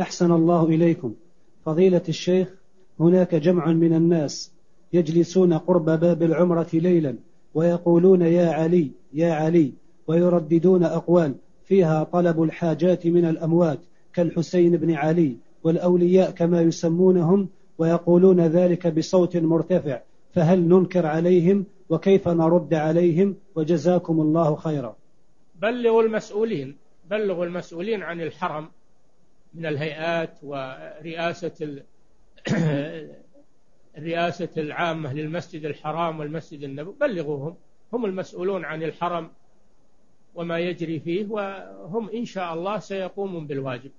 أحسن الله إليكم. فضيلة الشيخ هناك جمع من الناس يجلسون قرب باب العمرة ليلا ويقولون يا علي يا علي ويرددون أقوال فيها طلب الحاجات من الأموات كالحسين بن علي والأولياء كما يسمونهم ويقولون ذلك بصوت مرتفع فهل ننكر عليهم؟ وكيف نرد عليهم؟ وجزاكم الله خيرا. بلغوا المسؤولين بلغوا المسؤولين عن الحرم من الهيئات ورئاسة الرئاسة العامة للمسجد الحرام والمسجد النبوي. بلغوهم. هم المسؤولون عن الحرم وما يجري فيه وهم إن شاء الله سيقومون بالواجب.